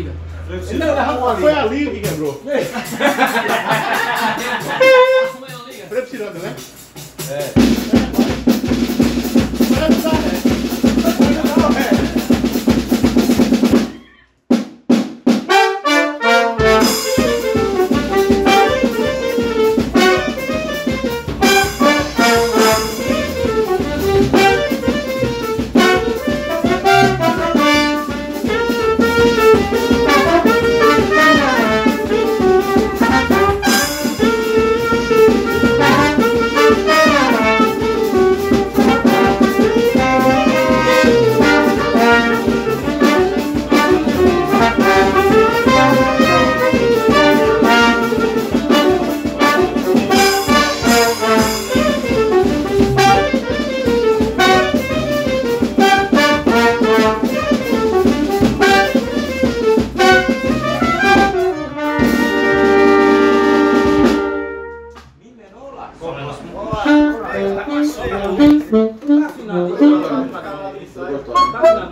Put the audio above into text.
liga. Não, não, foi a liga que quebrou. Freio tirando, né? É. Próximo. Tá passando. Tá